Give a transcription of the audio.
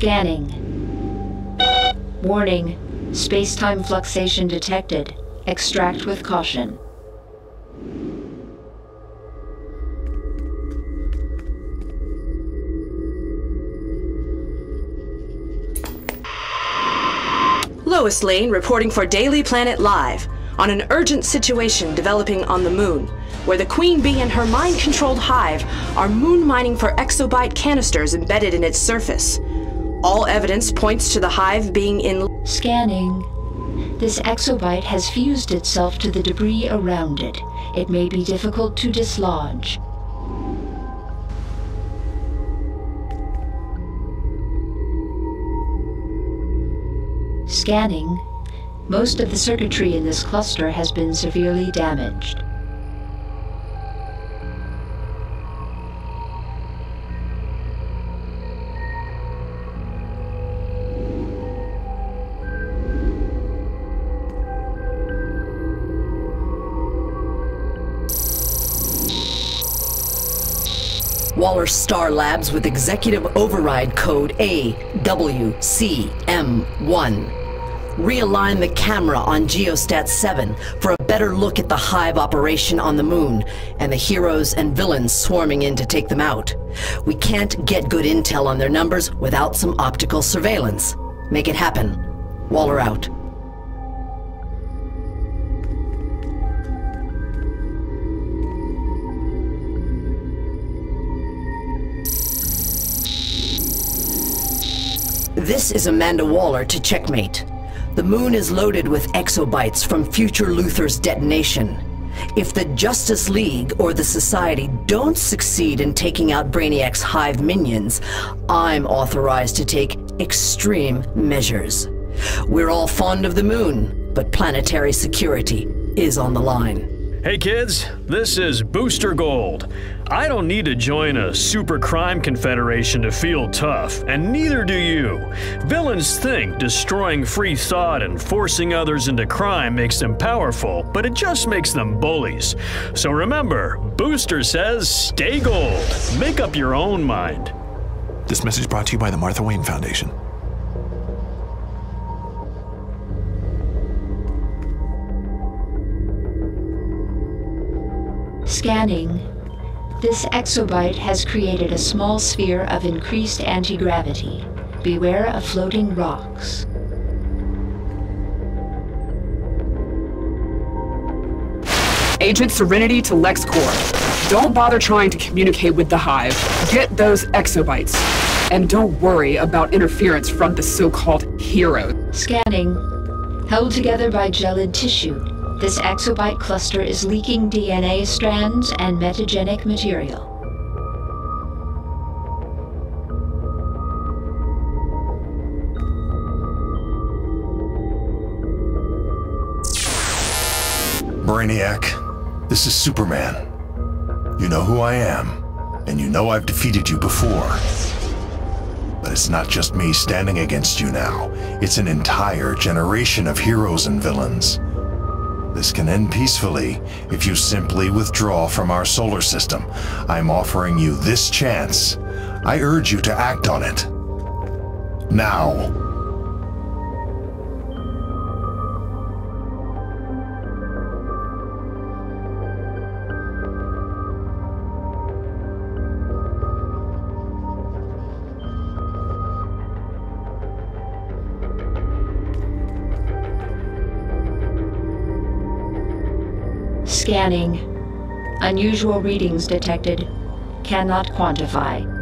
Scanning. Warning. Space-time fluxation detected. Extract with caution. Lois Lane reporting for Daily Planet Live on an urgent situation developing on the moon, where the Queen Bee and her mind controlled hive are moon mining for exobyte canisters embedded in its surface. All evidence points to the hive being in. Scanning. This exobyte has fused itself to the debris around it. It may be difficult to dislodge. Scanning. Most of the circuitry in this cluster has been severely damaged. Waller Star Labs with executive override code AWCM1. Realign the camera on Geostat 7 for a better look at the hive operation on the moon and the heroes and villains swarming in to take them out. We can't get good intel on their numbers without some optical surveillance. Make it happen. Waller out. This is Amanda Waller to Checkmate. The moon is loaded with exobytes from future Luthor's detonation. If the Justice League or the Society don't succeed in taking out Brainiac's hive minions, I'm authorized to take extreme measures. We're all fond of the moon, but planetary security is on the line. Hey kids, this is Booster Gold. I don't need to join a super crime confederation to feel tough, and neither do you. Villains think destroying free thought and forcing others into crime makes them powerful, but it just makes them bullies. So remember, Booster says stay gold. Make up your own mind. This message brought to you by the Martha Wayne Foundation. Scanning. This exobyte has created a small sphere of increased anti-gravity. Beware of floating rocks. Agent Serenity to LexCorp. Don't bother trying to communicate with the Hive. Get those exobytes. And don't worry about interference from the so-called heroes. Scanning. Held together by gelid tissue, this exobyte cluster is leaking DNA strands and metagenic material. Brainiac, this is Superman. You know who I am, and you know I've defeated you before. But it's not just me standing against you now. It's an entire generation of heroes and villains. This can end peacefully if you simply withdraw from our solar system. I'm offering you this chance. I urge you to act on it. Now. Scanning. Unusual readings detected. Cannot quantify.